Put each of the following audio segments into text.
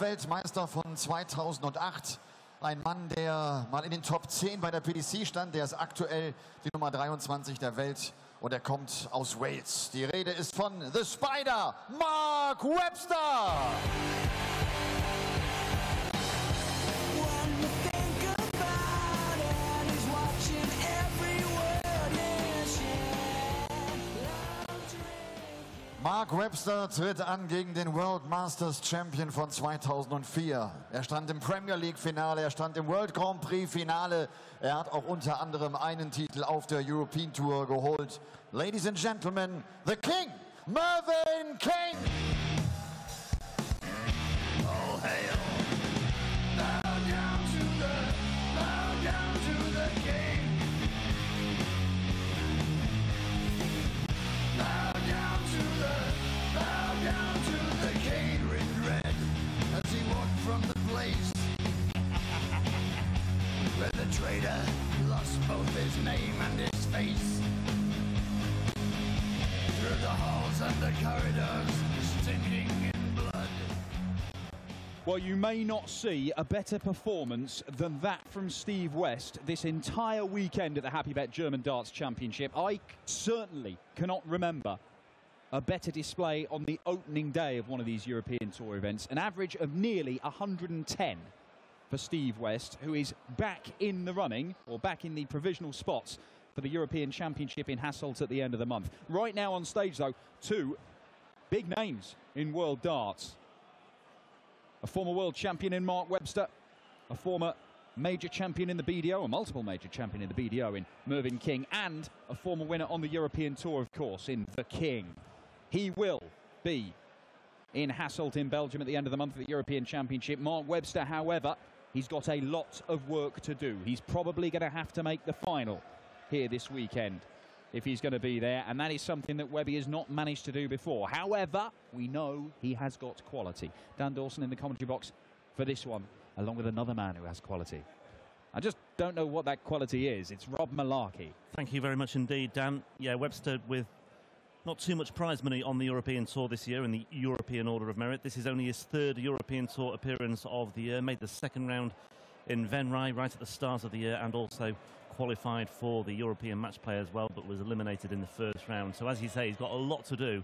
Weltmeister von 2008. Ein Mann, der mal in den Top 10 bei der PDC stand, der ist aktuell die Nummer 23 der Welt und er kommt aus Wales. Die Rede ist von The Spider, Mark Webster. Mark Webster tritt an gegen den World Masters Champion von 2004. Er stand im Premier League Finale, er stand im World Grand Prix Finale. Er hat auch unter anderem einen Titel auf der European Tour geholt. Ladies and Gentlemen, the King, Mervyn King. Oh, hail. Traitor lost both his name and his face. Through the halls and the corridors, stinking in blood. Well, you may not see a better performance than that from Steve West this entire weekend at the Happy Bet German Darts Championship. I certainly cannot remember a better display on the opening day of one of these European Tour events. An average of nearly 110 Steve West, who is back in the running, or back in the provisional spots for the European Championship in Hasselt at the end of the month. Right now on stage, though, two big names in world darts a former world champion in Mark Webster, a former major champion in the BDO, a multiple major champion in the BDO in Mervyn King, and a former winner on the European Tour, of course, in The King. He will be in Hasselt in Belgium at the end of the month at the European Championship. Mark Webster, however, he's got a lot of work to do. He's probably going to have to make the final here this weekend if he's going to be there, and that is something that Webby has not managed to do before. However, we know he has got quality. Dan Dawson in the commentary box for this one, along with another man who has quality. I just don't know what that quality is. It's Rob Malarkey. Thank you very much indeed, Dan. Yeah, Webster with not too much prize money on the European Tour this year in the European Order of Merit. This is only his third European Tour appearance of the year. Made the second round in Venray right at the start of the year and also qualified for the European match play as well, but was eliminated in the first round. So, as you say, he's got a lot to do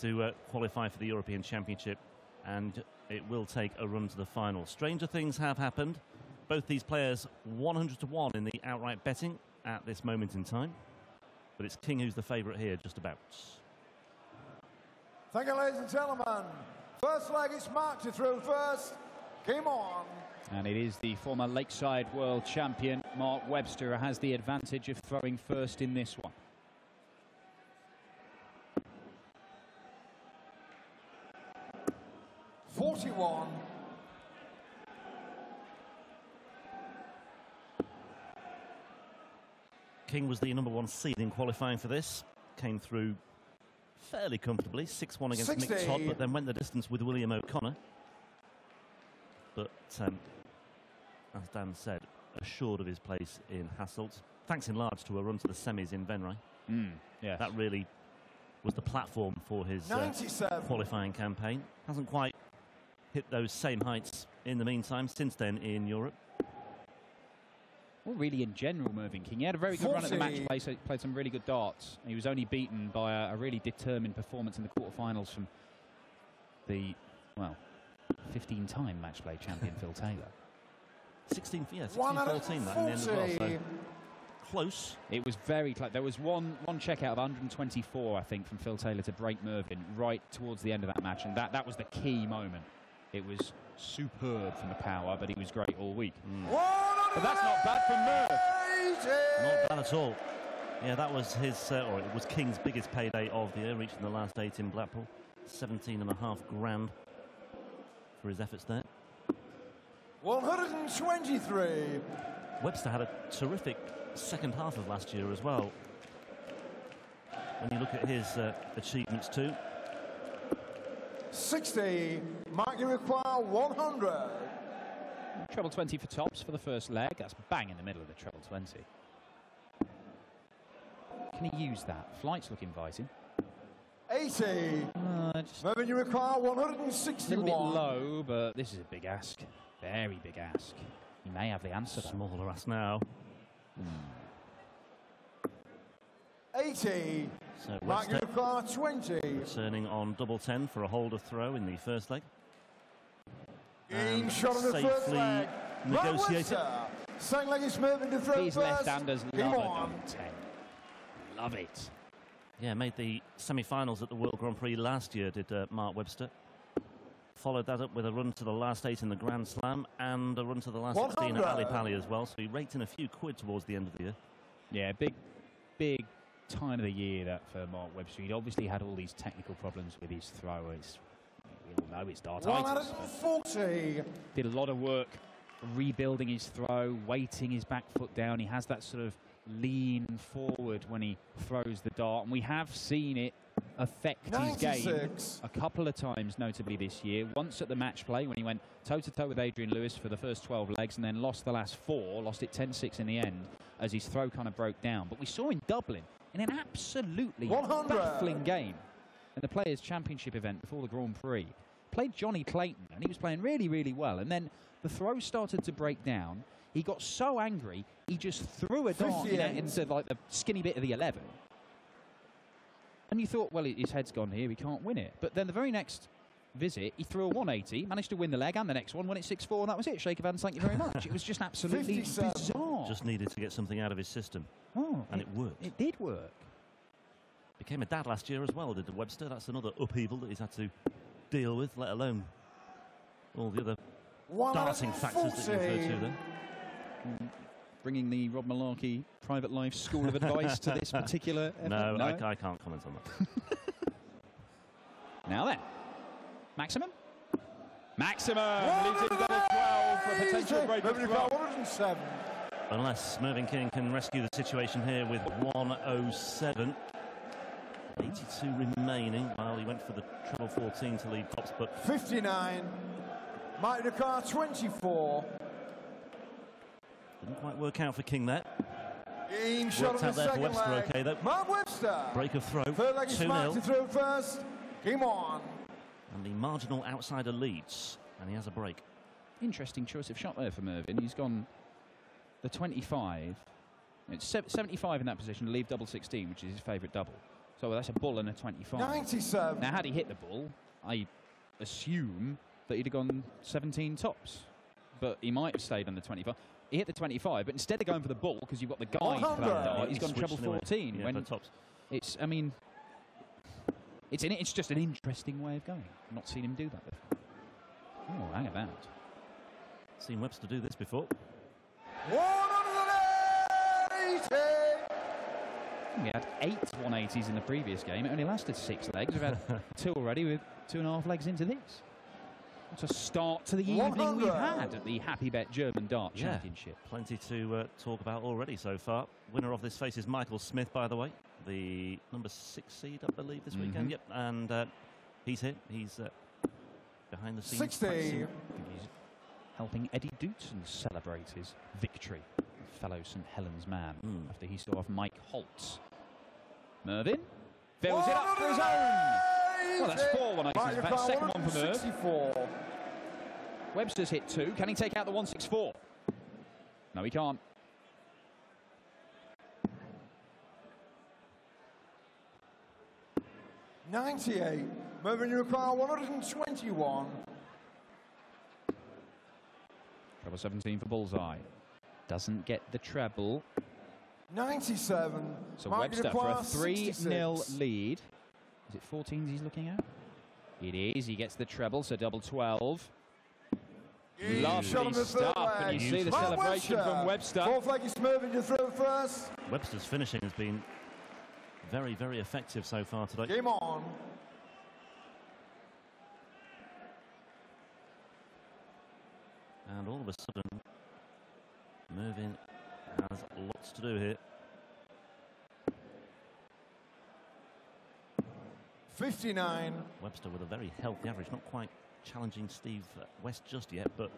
to uh, qualify for the European Championship and it will take a run to the final. Stranger things have happened. Both these players 100 to 1 in the outright betting at this moment in time. But it's King who's the favourite here, just about. Thank you, ladies and gentlemen. First leg is Mark to throw first. Game on. And it is the former Lakeside world champion, Mark Webster, who has the advantage of throwing first in this one. Forty-one. King was the number one seed in qualifying for this. Came through fairly comfortably, 6 1 against Mick Todd, but then went the distance with William O'Connor. But um, as Dan said, assured of his place in Hasselt. Thanks in large to a run to the semis in Venray. Mm, yeah. That really was the platform for his uh, qualifying campaign. Hasn't quite hit those same heights in the meantime since then in Europe. Well, really, in general, Mervyn King. He had a very good run at the match play, so he played some really good darts. He was only beaten by a, a really determined performance in the quarterfinals from the, well, 15 time match play champion Phil Taylor. 16, yeah, 16 14 that in the end as well. So close. It was very close. There was one one check out of 124, I think, from Phil Taylor to break Mervyn right towards the end of that match, and that, that was the key moment. It was superb from the power, but he was great all week. But that's not bad from Merv. Not bad at all. Yeah, that was his, uh, or it was King's biggest payday of the year, reaching the last eight in Blackpool. 17 and a half grand for his efforts there. 123. Webster had a terrific second half of last year as well. When you look at his uh, achievements too, 60. Mark, you require 100. Treble 20 for tops for the first leg. That's bang in the middle of the treble 20. Can he use that? Flights look inviting. 80. Uh, just you require 161. a little bit low, but this is a big ask. Very big ask. He may have the answer. though. Smaller ass now. 80. So Mark, you Webster require 20. turning on double 10 for a hold of throw in the first leg. In And shot of the first safely leg. Negotiated. Webster. Leg is Mervyn to throw These first. left-handers love a on. 10. Love it. Yeah, made the semi-finals at the World Grand Prix last year, did uh, Mark Webster. Followed that up with a run to the last eight in the Grand Slam and a run to the last 16 at Ali Pali as well. So he raked in a few quid towards the end of the year. Yeah, big, big time of the year that for Mark Webster. He'd obviously had all these technical problems with his throw. It's, we all know it's dartitis. 140. Did a lot of work rebuilding his throw, weighting his back foot down. He has that sort of lean forward when he throws the dart, and we have seen it affect his game a couple of times, notably this year. Once at the match play when he went toe to toe with Adrian Lewis for the first 12 legs and then lost the last four, lost it 10 6 in the end as his throw kind of broke down. But we saw in Dublin in an absolutely 100. baffling game in the Players' Championship event before the Grand Prix. Played Johnny Clayton and he was playing really, really well. And then the throw started to break down. He got so angry, he just threw a dart in 58. into like the skinny bit of the 11. And you thought, well, his head's gone here, he can't win it. But then the very next visit, he threw a 180, managed to win the leg, and the next one won it 6 4, and that was it. Shake of hands, thank you very much. it was just absolutely 57. bizarre. Just needed to get something out of his system, oh, and it worked. it did work. Became a dad last year as well, did Webster. That's another upheaval that he's had to deal with, let alone all the other darting factors that you referred to there. Bringing the Rob Malarkey private life school of advice to this particular. effort? No, I, I can't comment on that. Now then, Maximum. Maximum leads in double 12 for a potential break of Mervyn, you throw. require 107. Unless Mervyn King can rescue the situation here with 107. 82 remaining while he went for the treble 14 to lead tops, but 59. Mike Dakar 24. didn't quite work out for King there. In shot Worked out the there for Webster leg. okay, though. Mark Webster. Break of throw, Third leg is 2 Mark 0. to throw first. Game on. And the marginal outsider leads, and he has a break. Interesting choice of shot there for Mervyn. He's gone the 25. It's 75 in that position leave double 16, which is his favourite double. So that's a bull and a 25. 97. Now, had he hit the ball, I assume that he'd have gone 17 tops. But he might have stayed on the 25. He hit the 25, but instead of going for the ball, because you've got the guide for 100. that dart, he's He gone switched treble 14. Yeah, when for tops. it's, I mean, it's, an, it's just an interesting way of going. I've not seen him do that before. Oh, hang about. Seen Webster do this before. 180. We had eight 180s in the previous game. It only lasted six legs. We've had two already with two and a half legs into this. What a start to the evening we've had at the Happy Bet German Dart Yeah. Championship. Plenty to uh, talk about already so far. Winner of this face is Michael Smith, by the way, the number six seed, I believe, this weekend. Mhm. Yep, and uh, he's here. He's uh, behind the scenes. 60. practicing. I think he's helping Eddie Dootson celebrate his victory, fellow St Helens man, Mm. after he saw off Mike Holtz. Mervyn fills it up for his own. Well, that's four 180s. Mike In fact, Dakar second one for Merv. 164. Webster's hit two. Can he take out the 164? No, he can't. Ninety-eight. Mervyn, you require 121. Treble 17 for Bullseye. Doesn't get the treble. 97. So Webster for a 3 0 lead. Is it 14s he's looking at? It is. He gets the treble, so double 12. He Lovely shot him the third stuff. And you see the Mark celebration from Webster. Fourth leg is Mervyn, you throw first. Webster's finishing has been very, very effective so far today. Game on. And all of a sudden, Mervyn has lots to do here. 59. Webster with a very healthy average, not quite challenging Steve West just yet, but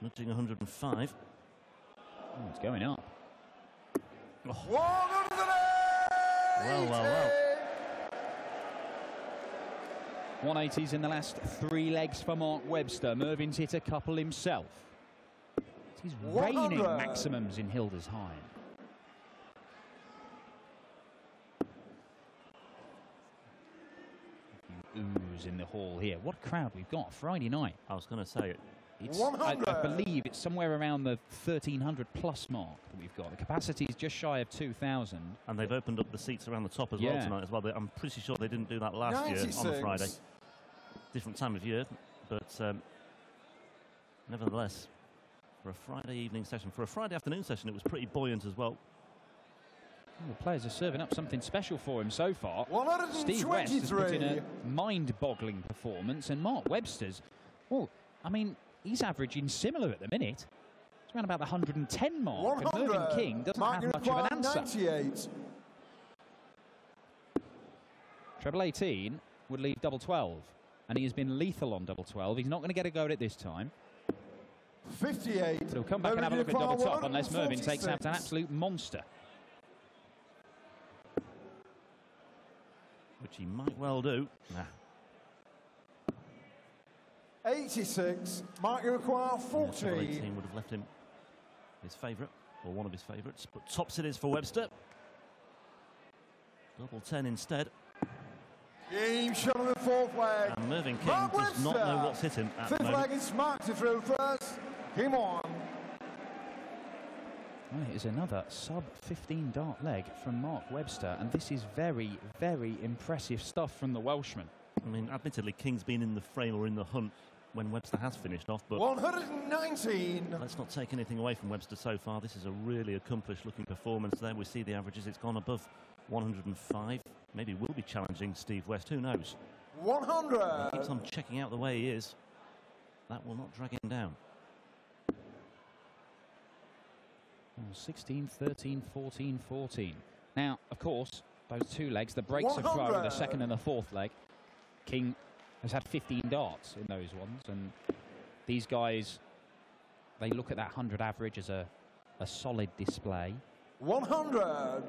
nudging 105. Oh, it's going up. One under the Well, well, well. 180s in the last three legs for Mark Webster. Mervyn's hit a couple himself. He's raining maximums in Hildesheim. Ooze in the hall here. What a crowd we've got Friday night. I was going to say it. It's, I, I believe it's somewhere around the 1300 plus mark that we've got. The capacity is just shy of 2000. And they've opened up the seats around the top as well tonight as well. They- I'm pretty sure they didn't do that last year on a Friday. Different time of year, but um, nevertheless, for a Friday evening session, for a Friday afternoon session, it was pretty buoyant as well. Well, the players are serving up something special for him so far. Steve West has put in a mind-boggling performance, and Mark Webster's, well, I mean, he's averaging similar at the minute. It's around about the 110 mark, and 100. Mervyn King doesn't Mark have much of an answer. 98. Treble 18 would leave double 12, and he has been lethal on double 12. He's not going to get a go at it this time. 58. So he'll come back and have a look at double top unless Mervyn takes out an absolute monster. Which he might well do. Nah, 86. Mark require yeah, Treble 40. 18 would have left him his favourite, or one of his favourites. But tops it is for Webster. Double 10 instead. Game shot on the fourth leg. And Mervyn King Mark does not know what's hit him at the Fifth leg is Mark to throw first. Game on. Well, it is another sub 15 dart leg from Mark Webster, and this is very, very impressive stuff from the Welshman. I mean, admittedly, King's been in the frame or in the hunt when Webster has finished off, but 119. let's not take anything away from Webster so far. This is a really accomplished looking performance there. We see the averages, it's gone above 105. Maybe will be challenging Steve West, who knows? 100! He 100. keeps on checking out the way he is. That will not drag him down. Oh, 16, 13, 14, 14. Now, of course, those two legs, the breaks of throw, the second and the fourth leg, King has had 15 darts in those ones, and these guys, they look at that 100 average as a, a solid display. 100.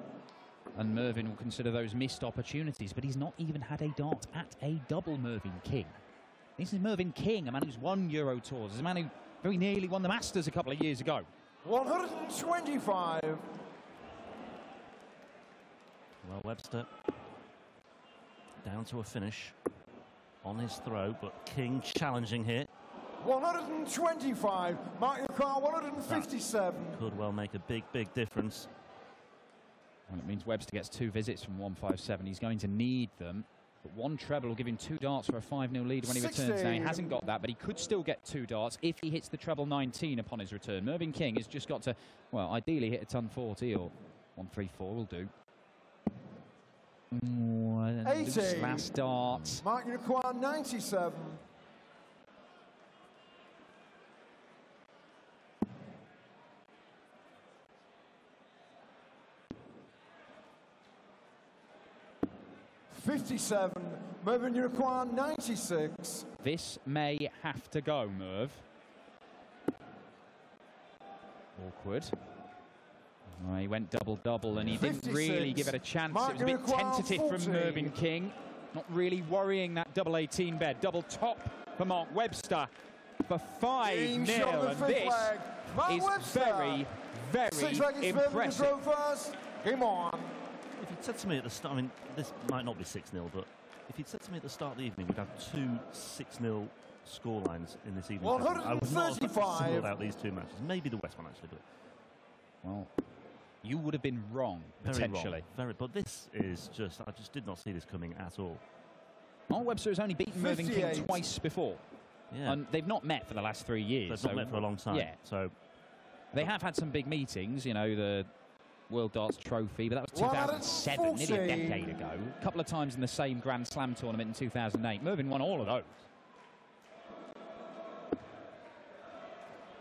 And Mervyn will consider those missed opportunities, but he's not even had a dart at a double Mervyn King. This is Mervyn King, a man who's won Euro Tours. A man who very nearly won the Masters a couple of years ago. 125. Well, Webster down to a finish on his throw, but King challenging here 125. Mark your car, 157. could well make a big, big difference. Well, it means Webster gets two visits from 157. He's going to need them. But one treble will give him two darts for a 5 0 lead when he returns. Now, he hasn't got that, but he could still get two darts if he hits the treble 19 upon his return. Mervyn King has just got to, well, ideally hit a ton 40 or 134 will do. Mm, Loose 80. last dart. Mark car, 97. Fifty-seven. Mervyn, you require ninety-six. This may have to go, Merv. Awkward. Oh, he went double double and he didn't really give it a chance. Mark it was a bit tentative from 40. Mervyn King. Not really worrying that double 18 bed. Double top for Mark Webster for 5 Game 0. the And this. Mark is Webster. very, very Six leg is Mervyn to impressive. Game on. If said to me at the start, I mean, this might not be 6 0, but if you'd said to me at the start of the evening we'd have two 6 0 scorelines in this evening, session, I would not have 135. singled out these two matches. Maybe the West one, actually, but Well, you would have been wrong, very potentially. wrong. Very, but this is just, I just did not see this coming at all. Mark Webster has only beaten Mervyn King twice before. Yeah, And they've not met for the last three years. they've so not met for a long time. Yeah, So They have had some big meetings, you know, the World Darts Trophy, but that was 2007, nearly a decade ago. A couple of times in the same Grand Slam tournament in 2008. Mervyn won all of those.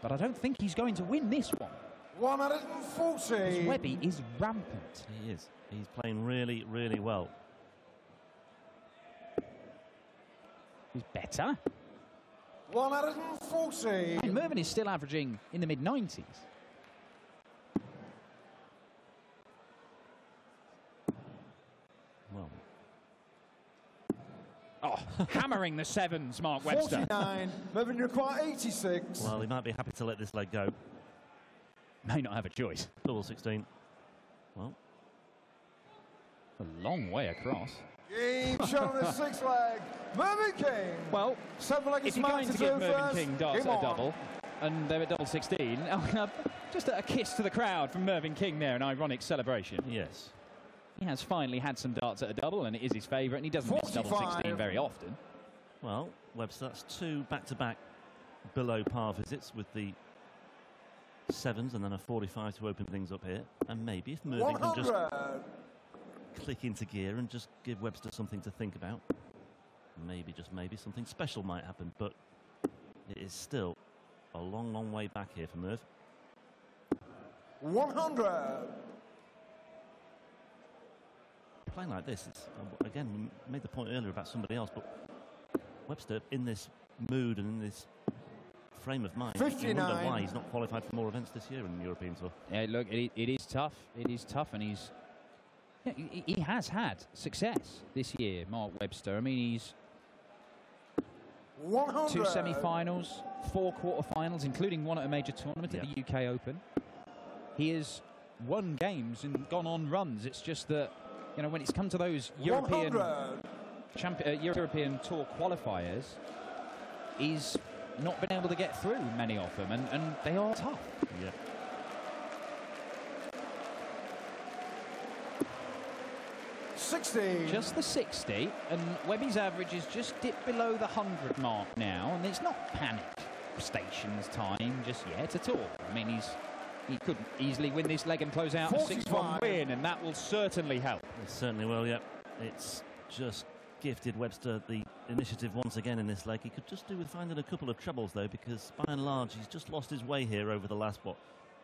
But I don't think he's going to win this one. 140. Webby is rampant. He is. He's playing really, really well. He's better. 140. And Mervyn is still averaging in the mid-90s. the sevens, Mark Webster. 49, moving require 86. Well, he might be happy to let this leg go. May not have a choice. Double 16. Well, a long way across. Game show on the six leg. Mervyn King. Well, seven leg if you're going to give Mervyn King darts a double, and they're at double 16, just a kiss to the crowd from Mervyn King there, an ironic celebration. Yes. He has finally had some darts at a double, and it is his favourite, and he doesn't 45. miss double 16 very often. Well, Webster, that's two back-to-back below par visits with the sevens and then a 45 to open things up here. And maybe if Mervyn can just click into gear and just give Webster something to think about, maybe, just maybe, something special might happen. But it is still a long, long way back here for Merv. 100. Playing like this, again, we made the point earlier about somebody else, but Webster in this mood and in this frame of mind, you wonder 59. why he's not qualified for more events this year in the European Tour. Yeah, look, it, it is tough. It is tough, and he's yeah, he, he has had success this year, Mark Webster. I mean, he's 100. two semi-finals, four quarter-finals, including one at a major tournament at the UK Open. He has won games and gone on runs. It's just that you know when it's come to those European 100. Champ- uh, European Tour qualifiers, he's not been able to get through many of them, and, and they are tough. Yeah. Sixty. Just the 60, and Webby's average is just dipped below the 100 mark now, and it's not panic stations time just yet at all. I mean, he's he could easily win this leg and close out a 6-1 win, and that will certainly help. It certainly will, yeah. It's just gifted Webster the initiative once again in this leg. He could just do with finding a couple of troubles, though, because by and large, he's just lost his way here over the last, what,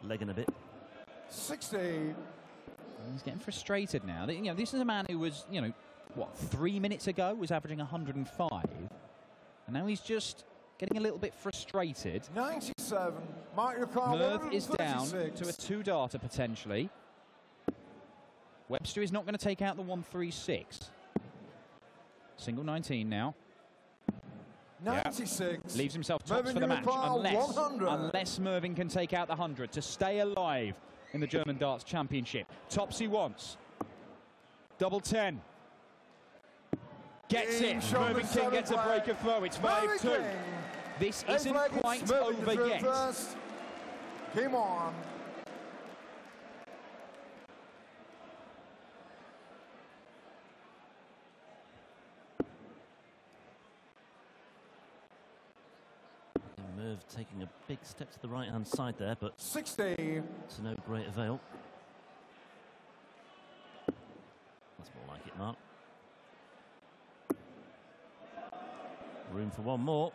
leg and a bit. 16. He's getting frustrated now. You know, this is a man who was, you know, what, three minutes ago was averaging 105, and now he's just getting a little bit frustrated. 97. Mark your car. Merv is down to a two-darter potentially. Webster is not going to take out the 136. Single 19 now. 96. Leaves himself tops Mervyn for the match unless, 100. unless Mervyn can take out the 100 to stay alive in the German Darts Championship. Tops he wants. Double 10. Gets Game it. shown Mervyn King gets a break of throw. It's 5-2. This isn't quite over yet. First. Game on. Merv taking a big step to the right-hand side there, but 60. to no great avail. That's more like it, Mark. Room for one more.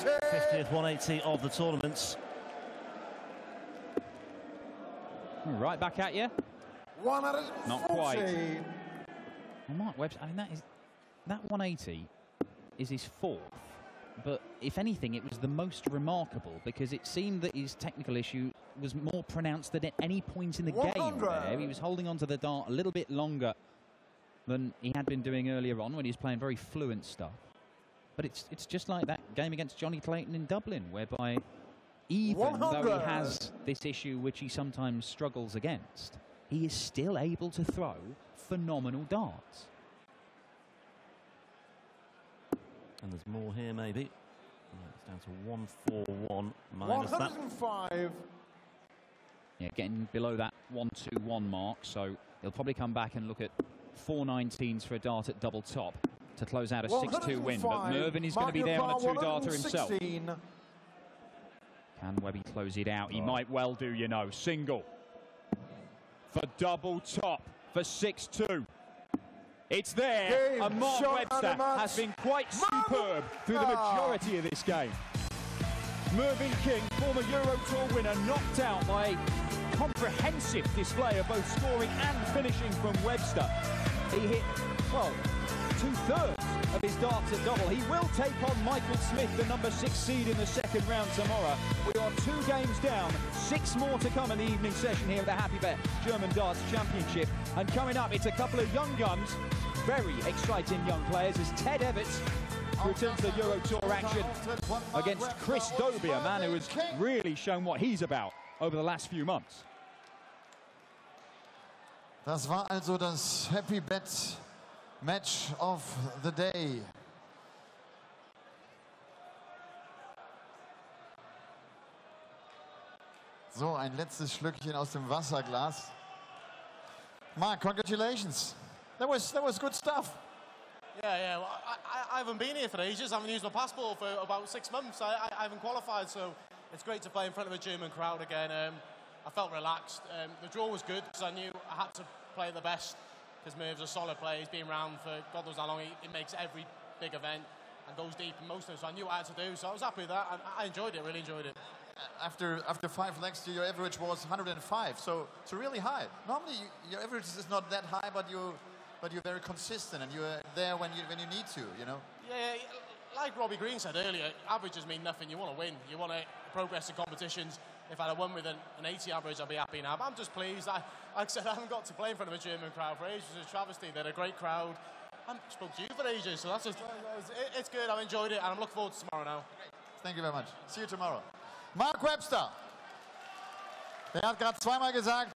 50th 180 of the tournaments. Right back at you. 140. Not quite. Well, Mark Webster, I mean, that is that 180 is his fourth, but if anything, it was the most remarkable because it seemed that his technical issue was more pronounced than at any point in the game. There, he was holding on to the dart a little bit longer than he had been doing earlier on when he was playing very fluent stuff. But it's it's just like that game against Johnny Clayton in Dublin, whereby even though he has this issue which he sometimes struggles against, he is still able to throw phenomenal darts. And there's more here, maybe. Right, it's down to 141 minus that. 105. Yeah, getting below that 1-2-1 mark, so he'll probably come back and look at 419s for a dart at double top to close out a 6-2 win. But 105. Mervyn is going to be there on a Yopar, two-darter himself. Can Webby close it out? He Oh. might well do, you know. Single for double top for 6-2. It's there, Game, and Mark shot, Webster and a match. has been quite superb through the majority of this game. Mervyn King, former Euro Tour winner, knocked out by a comprehensive display of both scoring and finishing from Webster. He hit, well, two-thirds of his darts at double. He will take on Michael Smith, the number six seed in the second round tomorrow. We are two games down, six more to come in the evening session here at the Happy Bet German Darts Championship. And coming up, it's a couple of young guns very exciting young players as Ted Evans returns to the Euro Tour action against Chris Dobey, a man who has really shown what he's about over the last few months. Das war also das Happy Bet Match of the Day. So, ein letztes Schlückchen aus dem Wasserglas. Mark, congratulations. That was, that was good stuff. Yeah, yeah. Well, I, I, I haven't been here for ages. I haven't used my passport for about six months. I, I, I haven't qualified, so it's great to play in front of a German crowd again. Um, I felt relaxed. Um, the draw was good because I knew I had to play the best because Merv's a solid player. He's been around for God knows how long. He, he makes every big event and goes deep in most of them. So I knew what I had to do. So I was happy with that. And I enjoyed it, really enjoyed it. After, after five legs, your average was 105, so it's really high. Normally, you, your average is not that high, but you, but you're very consistent and you're there when you when you need to. You know. Yeah, like Robbie Green said earlier, averages mean nothing. You want to win. You want to progress in competitions. If I'd have won with an, an 80 average, I'd be happy now. But I'm just pleased. I, like I said, I haven't got to play in front of a German crowd for ages. It's a travesty. They're a great crowd. I haven't spoke to you for ages, so that's just, it, it's good. I've enjoyed it, and I'm looking forward to tomorrow now. Thank you very much. See you tomorrow. Mark Webster. Er hat gerade zweimal gesagt,